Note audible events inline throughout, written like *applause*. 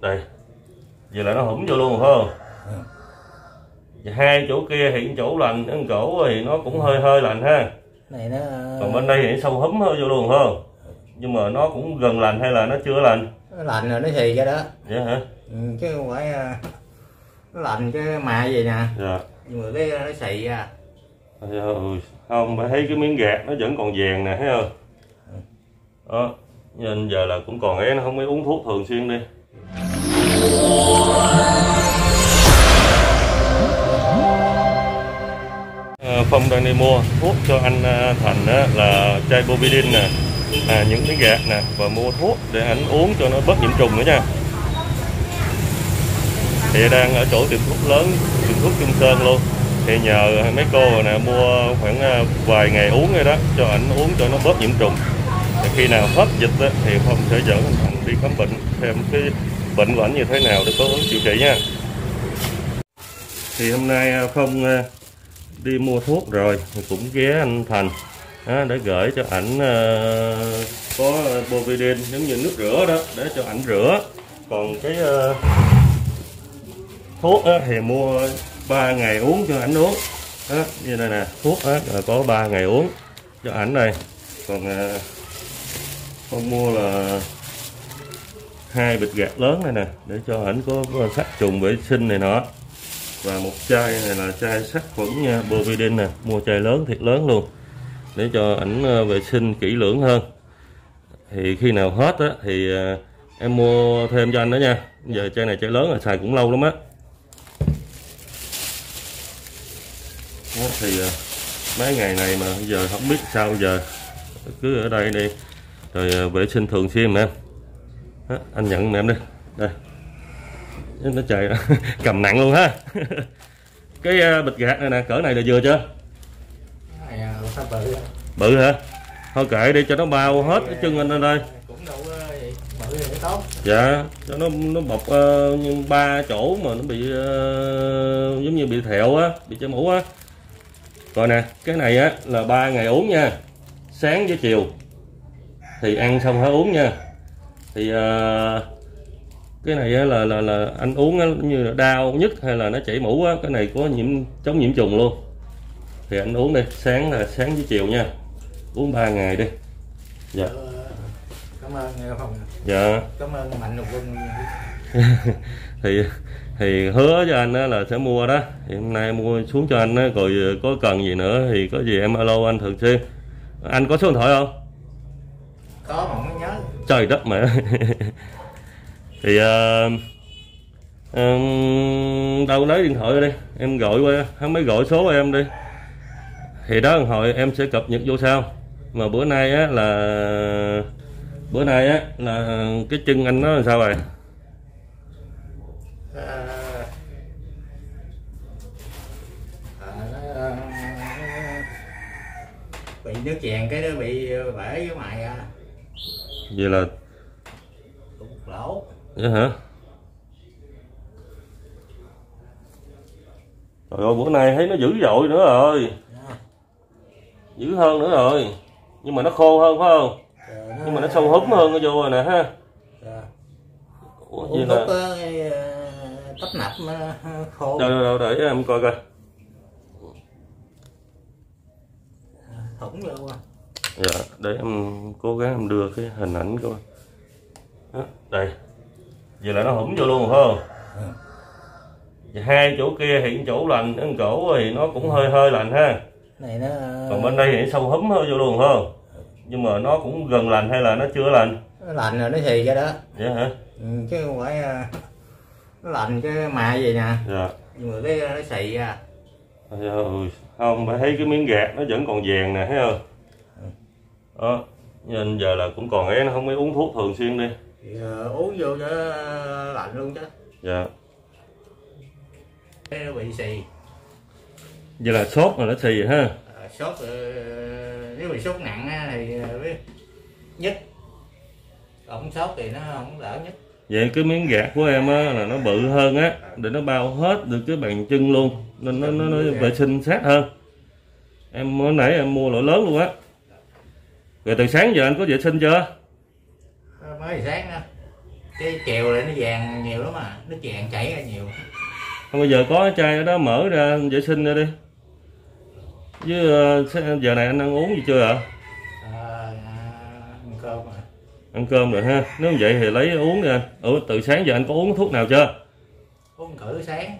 đây. Giờ là nó hủng vô luôn phải không? Và hai chỗ kia hiện chỗ lành cái chỗ thì nó cũng hơi hơi lành ha. Này nó còn bên đây thì sâu húm hơi vô luôn phải không? Nhưng mà nó cũng gần lành hay là nó chưa lành? Nó lạnh rồi nó xì ra đó. Vậy hả? Ừ, chứ không phải à, nó lạnh cái mà gì nè. Dạ. Nhưng mà cái nó xì ra. Ừ, không phải thấy cái miếng gạt nó vẫn còn vàng nè thấy không? Đó nên giờ là cũng còn ấy nó không mới uống thuốc thường xuyên đi Ờ, Phong đang đi mua thuốc cho anh ờ, Thành là chai Bovidin nè à, những cái gạt nè và mua thuốc để anh uống cho nó bớt nhiễm trùng nữa nha. Thì đang ở chỗ tiệm thuốc lớn tiệm thuốc Trung Sơn luôn. Thì nhờ mấy cô nè mua khoảng ờ, vài ngày uống rồi đó cho anh uống cho nó bớt nhiễm trùng. Thì khi nào hết dịch thì Phong sẽ dẫn anh Thành đi khám bệnh thêm cái bệnh của ảnh như thế nào để có hướng điều trị nha. Thì hôm nay à, không à, đi mua thuốc rồi thì cũng ghé anh Thành à, để gửi cho ảnh ờ, có Bovidin giống như nước rửa đó để cho ảnh rửa. Còn cái thuốc á, thì mua 3 ngày uống cho ảnh uống. Đó, như đây nè thuốc á, là có 3 ngày uống cho ảnh đây. Còn không con mua là hai bịch gạt lớn này nè để cho ảnh có, có sát trùng vệ sinh này nọ. Và một chai này là chai sát khuẩn nha Bovidin nè mua chai lớn thiệt lớn luôn để cho ảnh ờ, vệ sinh kỹ lưỡng hơn. Thì khi nào hết á thì ờ, em mua thêm cho anh đó nha. Giờ chai này chai lớn là xài cũng lâu lắm á. Thì ờ, mấy ngày này mà giờ không biết sao giờ. Cứ ở đây đi rồi vệ sinh thường xuyên mà em. Đó, anh nhận em đi. Đây. Nó trời *laughs* cầm nặng luôn ha. *laughs* Cái ờ, bịch gạt này nè cỡ này là vừa chưa? Sao bự hả? Thôi kệ đi cho nó bao hết cái chân anh lên đây. Cũng đâu có gì bự thì tốt. Dạ cho nó nó bọc ờ, như ba chỗ mà nó bị ờ, giống như bị thẹo á bị chảy mũ á. Rồi nè cái này á là ba ngày uống nha. Sáng với chiều. Thì ăn xong phải uống nha thì ờ, cái này là là là anh uống á, như là đau nhức hay là nó chảy mũ á cái này có nhiễm chống nhiễm trùng luôn. Thì anh uống đi sáng là sáng với chiều nha. Uống 3 ngày đi. Dạ. Ờ, cảm ơn nghe không dạ. Cảm ơn mạnh lục quân. *laughs* Thì thì hứa cho anh là sẽ mua đó. Thì hôm nay mua xuống cho anh á rồi có cần gì nữa thì có gì em alo anh thường xuyên. Anh có số điện thoại không? Có mà trời đất mẹ *laughs* thì uh, um, đâu lấy điện thoại đây đi. Em gọi qua hắn mới gọi số em đi. Thì đó hồi em sẽ cập nhật vô sau. Mà bữa nay á là bữa nay á là cái chân anh nó làm sao vậy? À, à, à, bị nước chèn cái nó bị bể với mày à vậy là cũng lỗ vậy hả? Trời ơi bữa nay thấy nó dữ dội nữa rồi. Dữ hơn nữa rồi. Nhưng mà nó khô hơn phải không? Rồi Nhưng mà nó sâu húm hơn nó vô rồi nè ha? Rồi. Ủa uống vậy là ờ, ờ, tấp nập ờ, *laughs* khô. Đâu đâu để em coi coi. Thủng luôn à Dạ để em cố gắng em đưa cái hình ảnh coi. Đó, Đây. Vậy là nó hủng vô luôn phải không? Và hai chỗ kia hiện chỗ lành cái chỗ thì nó cũng hơi hơi lành ha. Này nó còn bên đây thì sâu húm hơi vô luôn phải không? Nhưng mà nó cũng gần lành hay là nó chưa lành? nó lạnh rồi nó xì ra đó. Vậy hả? Ừ, chứ không phải ờ, nó lạnh cái mà gì nè. Dạ. Nhưng mà cái nó xì ra. Ừ, không phải thấy cái miếng gạt nó vẫn còn vàng nè thấy không đó nên giờ là cũng còn ấy nó không mới uống thuốc thường xuyên đi. Thì ờ, uống vô cho lạnh luôn chứ. Dạ. Nó bị xì. Vậy là sốt mà nó xì ha? Ờ, sốt ờ, nếu bị sốt nặng á, thì ờ, với nhất. Còn sốt thì nó không đỡ nhất. Vậy cái miếng gạt của em á là nó bự hơn á để nó bao hết được cái bàn chân luôn nên nó nó, nó vệ sinh sát hơn. Em mới nãy em mua loại lớn luôn á rồi từ sáng giờ anh có vệ sinh chưa? Ờ, mới sáng đó. Cái chèo này nó vàng nhiều lắm mà nước vàng chảy ra nhiều. Không, bây giờ có cái chai ở đó mở ra vệ sinh ra đi. Với ờ, giờ này anh ăn uống gì chưa ạ? À, ăn cơm mà ăn cơm rồi ha. Nếu vậy thì lấy uống đi anh ừ từ sáng giờ anh có uống thuốc nào chưa? Uống cử sáng.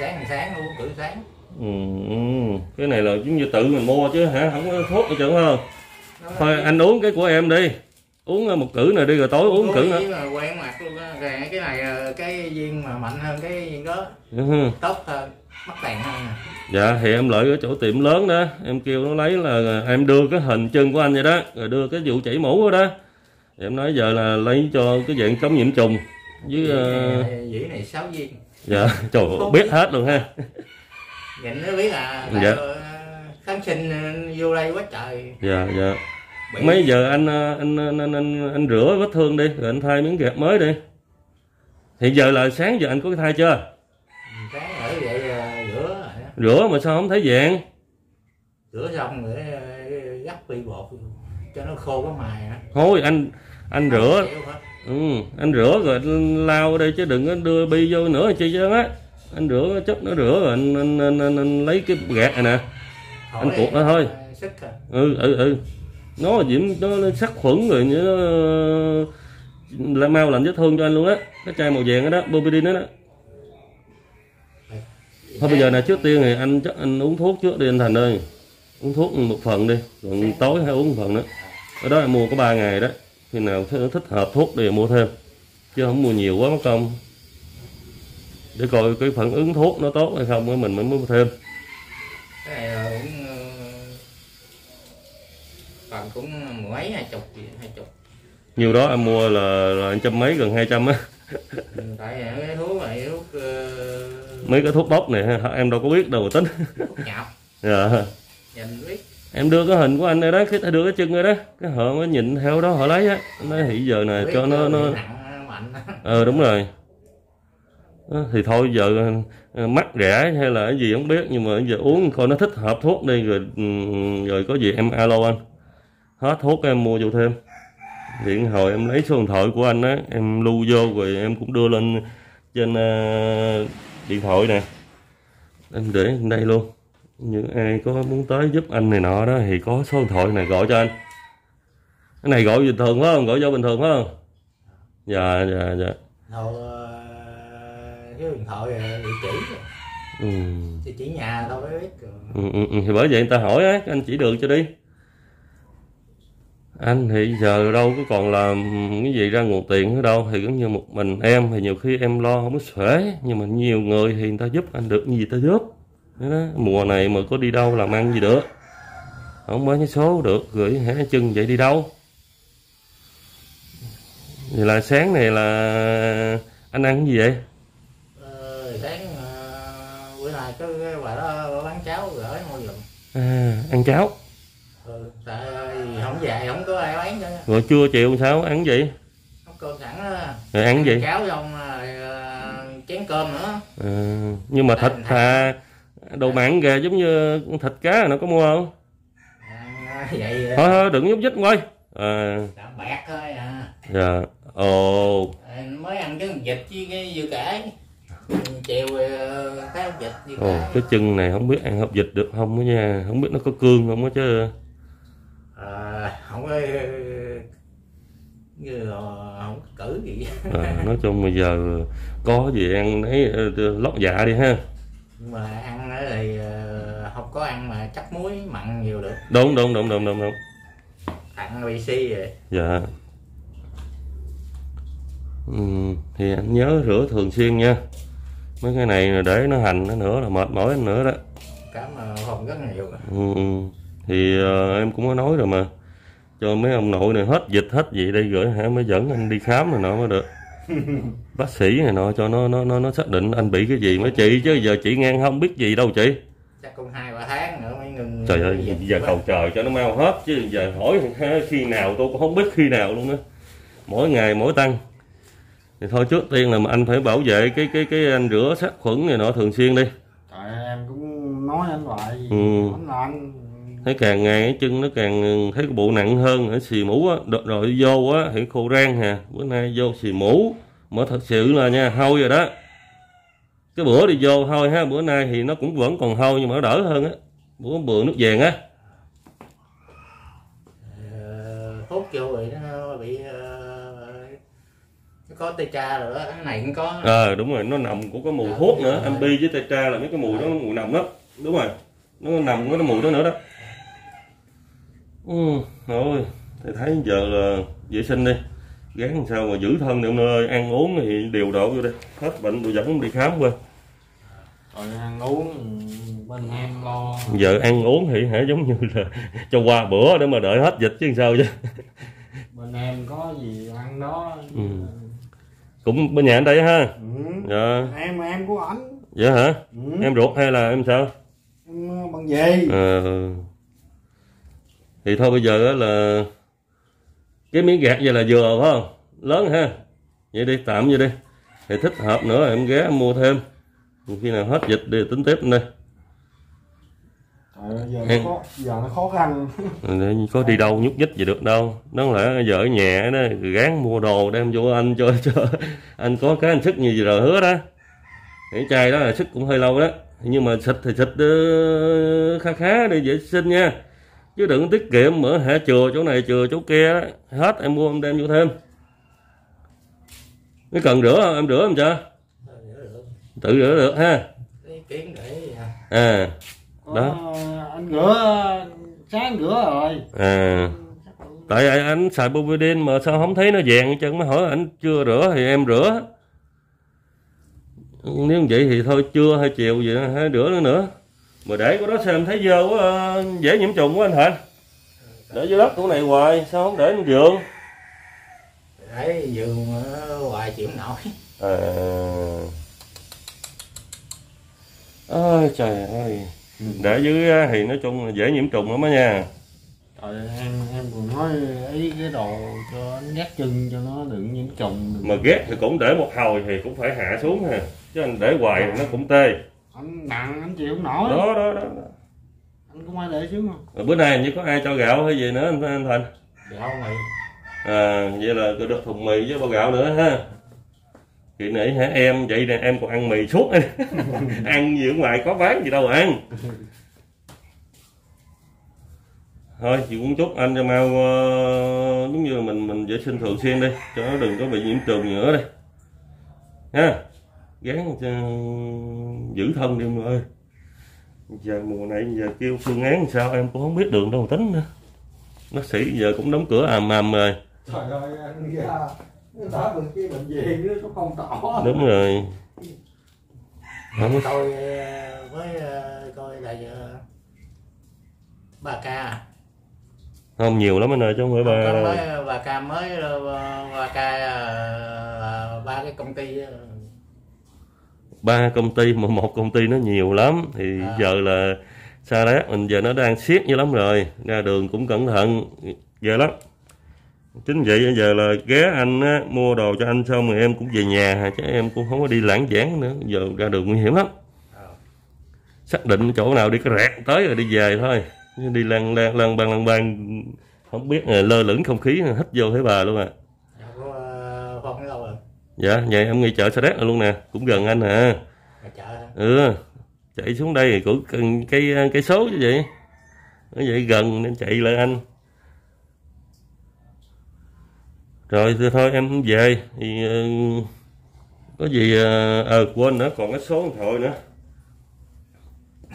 Sáng sáng uống cử sáng. Ừ, ừ. cái này là giống như tự mình mua chứ hả? Không có thuốc gì chẳng không? Nó- thôi anh uống cái của em đi. Uống một cử này đi rồi tối uống cử nữa quen mặt luôn á. Cái này ờ, cái viên mà mạnh hơn cái viên đó. Ừ. tốt hơn mắc tiền hơn dạ thì em lợi ở chỗ tiệm lớn đó. Em kêu nó lấy là em đưa cái hình chân của anh vậy đó rồi đưa cái vụ chảy mũ đó. Thì em nói giờ là lấy cho cái dạng chống nhiễm trùng với ờ, dĩ này sáu viên. dạ *laughs* trời biết hết luôn ha. Nhìn nó biết là Dạ. Ờ, kháng sinh ờ, vô đây quá trời. Dạ dạ. Bị- mấy giờ anh ờ, anh anh anh, anh, anh rửa vết thương đi rồi anh thay miếng gạt mới đi. Hiện giờ là sáng giờ anh có thai chưa? Sáng ở vậy ờ, rửa rồi đó. rửa mà sao không thấy dạng rửa xong rồi ờ, gắp vi bột cho nó khô cái mài á. Thôi anh anh rửa. ừ, anh rửa rồi anh lao ở đây chứ đừng có đưa bi vô nữa chi chứ á. Anh rửa chút nó rửa rồi anh anh, anh, anh, anh lấy cái gạt này nè Anh cuộn nó thôi. ờ, ừ ừ ừ. Nó diễm nó, nó sát khuẩn rồi nó là mau lành vết thương cho anh luôn á. Cái chai màu vàng đó đó bobidin đó, đó. Thôi bây giờ là trước tiên thì anh chắc anh uống thuốc trước đi anh thành ơi. Uống thuốc một phần đi còn tối hãy uống một phần nữa. Ở đó em mua có 3 ngày đó. Khi nào thích, thích hợp thuốc thì mua thêm. Chứ không mua nhiều quá mất công. Để coi cái phản ứng thuốc nó tốt hay không thì mình mới mua thêm cái này cũng ờ, phần cũng mười mấy hai chục gì hai chục. Nhiều đó em mua là, là trăm mấy gần 200 á. Ừ, tại cái thuốc này thuốc ờ, mấy cái thuốc bốc này em đâu có biết đâu mà tính. thuốc nhập. Dạ. nhìn biết. Em đưa cái hình của anh đây đó cái đưa cái chân đây đó cái họ mới nhìn theo đó họ lấy á. Nói thì giờ biết cho nó nó ờ đúng rồi. Đó, thì thôi giờ ờ, Ờ, mắc rẻ hay là cái gì không biết, nhưng mà giờ uống coi nó thích hợp thuốc đi, rồi ừ, rồi có gì em alo anh. Hết thuốc em mua vô thêm. Điện hồi em lấy số điện thoại của anh á, em lưu vô rồi em cũng đưa lên trên ờ, điện thoại nè. Em để đây luôn. Những ai có muốn tới giúp anh này nọ đó thì có số điện thoại này gọi cho anh. Cái này gọi bình thường phải không? Gọi vô bình thường phải không? Dạ dạ dạ. Ờ, cái điện thoại ờ, địa chỉ ừ. địa chỉ nhà tao mới biết rồi. Ừ, ừ, ừ. thì bởi vậy người ta hỏi á anh chỉ đường cho đi anh thì giờ đâu có còn làm cái gì ra nguồn tiền nữa đâu thì cũng như một mình em thì nhiều khi em lo không có xuể nhưng mà nhiều người thì người ta giúp anh được gì ta giúp đó. mùa này mà có đi đâu làm ăn gì được không mới cái số được gửi hẻ chân vậy đi đâu vậy là sáng này là anh ăn cái gì vậy Ờ, sáng ờ, bữa nay có cái bà đó bán cháo gửi mua giùm à, ăn cháo. Ừ, tại không về không có ai bán nữa. Rồi trưa chiều sao? Ăn gì? Không cơm sẵn đó. Rồi ăn gì? cháo xong rồi ờ, chén cơm nữa. À, nhưng mà thịt thà đồ mặn kìa giống như thịt cá nó có mua không? À, vậy thôi thôi đừng nhúc nhích quay à. Đã bẹt thôi à. Dạ. Ồ. À, mới ăn con vịt với cái dưa cải chiều ờ, cái hấp vịt ồ cái chân này không biết ăn hộp vịt được không đó nha. Không biết nó có cương không á chứ. À, không có như không cử gì. À, nói chung bây giờ có gì ăn ấy ờ, lót dạ đi ha. Nhưng mà ăn thì ờ, không có ăn mà chắc muối mặn nhiều được. Đúng đúng đúng đúng đúng đúng. Thằng bị si rồi dạ. Ừ, thì anh nhớ rửa thường xuyên nha mấy cái này để nó hành nó nữa là mệt mỏi anh nữa đó. Cảm ơn không rất nhiều Ừ, ừ. thì ờ, em cũng có nói rồi mà. Cho mấy ông nội này hết dịch hết gì đây gửi hả? Mới dẫn anh đi khám này nọ mới được. *laughs* Bác sĩ này nọ cho nó nó nó nó xác định anh bị cái gì mới chị chứ giờ chị ngang không biết gì đâu chị. Chắc cũng hai ba tháng nữa mới ngừng trời ơi giờ cầu trời cho nó mau hết chứ giờ hỏi khi nào tôi cũng không biết khi nào luôn á. Mỗi ngày mỗi tăng thì thôi trước tiên là mà anh phải bảo vệ cái cái cái anh rửa sát khuẩn này nọ thường xuyên đi. Tại em cũng nói anh vậy. Ừ. anh là anh thấy càng ngày cái chân nó càng thấy cái bộ nặng hơn ở xì mũ á. Đợt rồi vô á thì khô rang hà. Bữa nay vô xì mũ. Mà thật sự là nha hôi rồi đó. Cái bữa đi vô thôi ha bữa nay thì nó cũng vẫn còn hôi nhưng mà nó đỡ hơn á. Bữa bừa nước vàng á. Ờ, hút vô ờ, nó có tê cha rồi đó cái này cũng có. Ờ đúng rồi nó nằm cũng có mùi thuốc nữa anh bi với tetra là mấy cái mùi đó nó mùi nồng đó đúng rồi nó nằm có cái mùi đó nữa đó. Ừ thôi thầy thấy giờ là vệ sinh đi. Gán làm sao mà giữ thân ông ơi ăn uống thì điều độ vô đây hết bệnh rồi dẫn đi khám qua rồi ăn uống bên em lo. Giờ ăn uống thì hả giống như là cho qua bữa để mà đợi hết dịch chứ sao chứ. Bên em có gì ăn đó Ừ. cũng bên nhà anh đây ha. Ừ. dạ. Em em của ảnh. Dạ hả? Ừ. em ruột hay là em sao? Em bằng gì Ờ. thì thôi bây giờ là cái miếng gạt vậy là vừa phải không? Lớn ha. Vậy đi tạm vậy đi. Thì thích hợp nữa em ghé em mua thêm. Khi nào hết dịch thì tính tiếp đây Ơi, giờ nó khó giờ nó khó khăn. Để có đi đâu nhúc nhích gì được đâu. Nó lẽ giờ ở nhà đó gán mua đồ đem vô anh cho cho anh có cái anh sức như gì rồi hứa đó. Cái chai đó là sức cũng hơi lâu đó. Nhưng mà xịt thì xịt ờ, khá khá để vệ sinh nha. Chứ đừng tiết kiệm mở hả chừa chỗ này chừa chỗ kia đó. hết em mua em đem vô thêm. Cái cần rửa không? Em rửa không chưa tự rửa được. Ha. À, à Đó. anh rửa sáng rửa rồi. À tại anh- xài bovidin mà sao không thấy nó vàng hết trơn? Mới hỏi anh chưa rửa thì em rửa. Nếu vậy thì thôi trưa hay chiều gì đó, hay rửa nữa. Nữa mà để có đó sao em thấy dơ quá ờ, dễ nhiễm trùng quá anh Thành. Để dưới đất của này hoài sao không để lên giường? Để giường nó hoài chịu nổi. À. Ôi trời ơi để dưới thì nói chung là dễ nhiễm trùng lắm á nha. Trời em em còn nói ý cái đồ cho anh gác chân cho nó đừng nhiễm trùng đừng- mà ghét thì cũng để một hồi thì cũng phải hạ xuống ha. Chứ anh để hoài thì nó cũng tê. Anh nặng anh chịu không nổi. Đó đó đó. Anh có ai để xuống không? Rồi bữa nay như có ai cho gạo hay gì nữa anh, anh Thành? Gạo mì à vậy là tôi được thùng mì với bao gạo nữa ha chị nãy hả em vậy nè em còn ăn mì suốt *laughs* ăn gì ở ngoài có bán gì đâu ăn. Thôi chị cũng chúc anh cho mau ờ, giống như mình mình vệ sinh thường xuyên đi cho nó đừng có bị nhiễm trùng nữa đây. Ha gán cho giữ thân đi em ơi. Giờ mùa này giờ kêu phương án sao em cũng không biết đường đâu tính nữa. Bác sĩ giờ cũng đóng cửa ầm ầm rồi. Trời ơi anh đã được cái bệnh viện nó không tỏ đúng rồi. Không tôi ờ, với ờ, coi là ờ, bà ca. Không nhiều lắm anh ơi chứ không phải ba Có đâu mới bà ca mới bà ca ba cái công ty ba công ty mà một công ty nó nhiều lắm. Thì À. giờ là xa đát mình giờ nó đang siết như lắm rồi. Ra đường cũng cẩn thận ghê lắm chính vậy giờ là ghé anh á, mua đồ cho anh xong rồi em cũng về nhà hả, chứ em cũng không có đi lãng giảng nữa. Giờ ra đường nguy hiểm lắm. Ờ. xác định chỗ nào đi cái rẹt tới rồi đi về thôi. Đi lan lan lan bang lan bang không biết là lơ lửng không khí hít vô thấy bà luôn à dạ, của ờ, dạ vậy em ngay chợ sa đéc luôn nè cũng gần anh à. Hả? ừ chạy xuống đây cũng cần cây cây số chứ vậy. Nó vậy gần nên chạy lại anh rồi thì thôi em về. Thì uh, có gì ờ ờ, quên nữa còn cái số điện thoại nữa.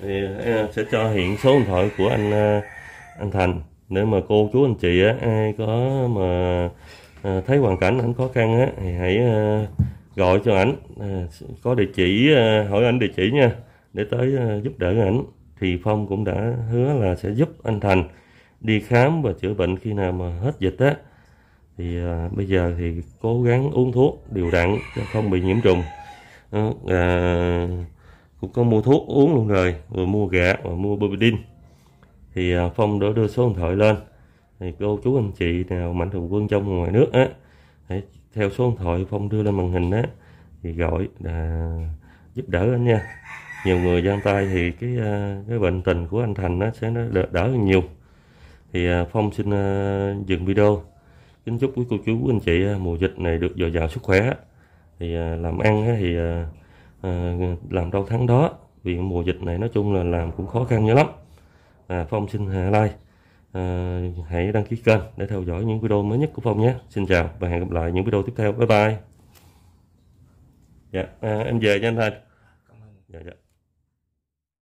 Thì uh, sẽ cho hiện số điện thoại của anh uh, anh Thành. Để mà cô chú anh chị á ai có mà uh, thấy hoàn cảnh anh khó khăn á thì hãy uh, gọi cho ảnh. Uh, có địa chỉ uh, hỏi anh địa chỉ nha. Để tới uh, giúp đỡ ảnh. Thì Phong cũng đã hứa là sẽ giúp anh Thành đi khám và chữa bệnh khi nào mà hết dịch á thì à, bây giờ thì cố gắng uống thuốc đều đặn cho không bị nhiễm trùng. Đó, à, cũng có mua thuốc uống luôn rồi rồi mua gạ và mua Bobidin thì à, Phong đã đưa số điện thoại lên. Thì cô chú anh chị nào mạnh thường quân trong ngoài nước á hãy theo số điện thoại Phong đưa lên màn hình á thì gọi là giúp đỡ anh nha. Nhiều người giang tay thì cái à, cái bệnh tình của anh Thành nó sẽ nó đỡ, đỡ hơn nhiều. Thì à, Phong xin à, dừng video kính chúc quý cô chú quý anh chị à, mùa dịch này được dồi dào sức khỏe. Thì à, làm ăn thì à, làm đâu tháng đó vì mùa dịch này nói chung là làm cũng khó khăn dữ lắm. À, Phong xin like à, hãy đăng ký kênh để theo dõi những video mới nhất của Phong nhé. Xin chào và hẹn gặp lại những video tiếp theo. Bye bye. Dạ à, em về nha anh Thành ơn. dạ dạ